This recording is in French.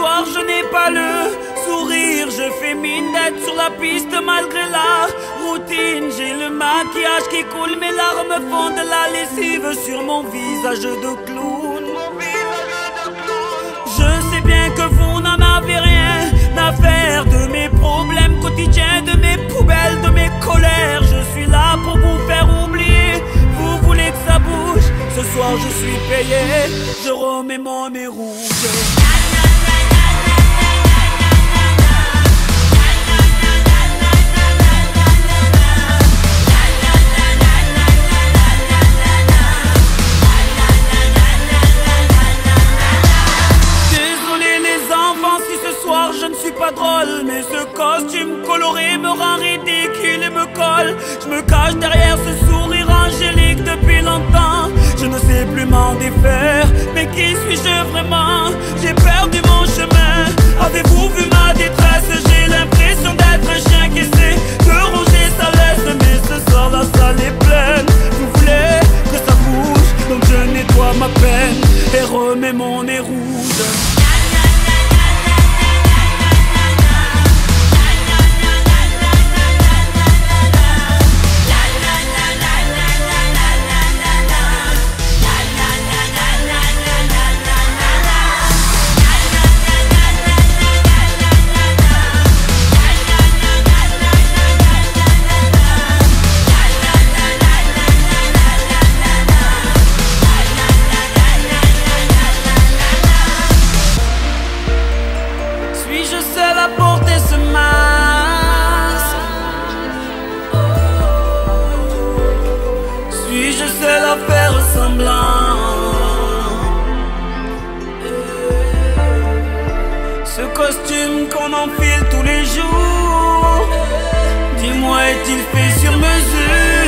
soir, je n'ai pas le sourire. Je fais mine d'être sur la piste malgré la routine. J'ai le maquillage qui coule, mes larmes font de la lessive sur mon visage de clown. Je sais bien que vous n'en avez rien à faire de mes problèmes quotidiens, de mes poubelles, de mes colères. Je suis là pour vous faire oublier. Vous voulez que ça bouge? Ce soir, je suis payé. Je remets mon nez rouge. Mais ce costume coloré me rend ridicule et me colle. Je me cache derrière ce sourire angélique depuis longtemps. Je ne sais plus m'en défaire Mais qui suis-je vraiment? J'ai perdu mon chemin. Avez-vous vu ma détresse? J'ai l'impression d'être un chien qui essaie de ronger sa laisse Mais ce soir la salle est pleine. Vous voulez que ça bouge? Donc je nettoie ma peine Et remets mon nez rouge Suis-je seul à faire semblant. Ce costume qu'on enfile tous les jours Dis-moi est-il fait sur mesure?